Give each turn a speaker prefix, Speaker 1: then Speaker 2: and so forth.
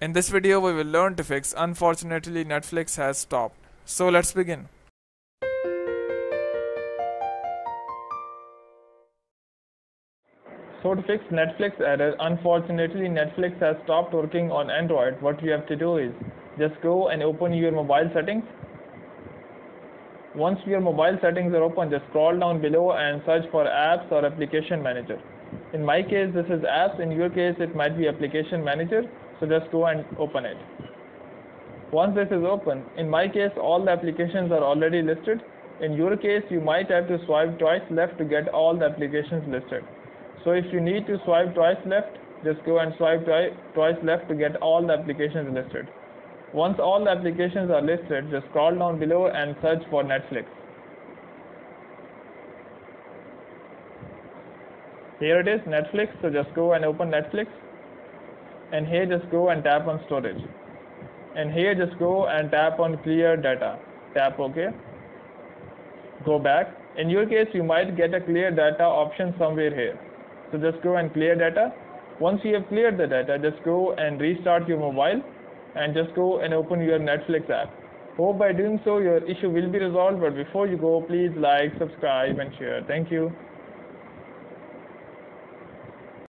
Speaker 1: In this video we will learn to fix unfortunately Netflix has stopped. So let's begin. So to fix Netflix error, unfortunately Netflix has stopped working on Android. What we have to do is just go and open your mobile settings. Once your mobile settings are open, just scroll down below and search for apps or application manager. In my case, this is apps. In your case, it might be application manager. So just go and open it. Once this is open, in my case, all the applications are already listed. In your case, you might have to swipe twice left to get all the applications listed. So if you need to swipe twice left, just go and swipe twi twice left to get all the applications listed. Once all the applications are listed, just scroll down below and search for Netflix. Here it is, Netflix. So just go and open Netflix. And here just go and tap on storage. And here just go and tap on clear data. Tap OK. Go back. In your case, you might get a clear data option somewhere here. So just go and clear data. Once you have cleared the data, just go and restart your mobile and just go and open your Netflix app. Hope by doing so your issue will be resolved. But before you go, please like, subscribe and share. Thank you.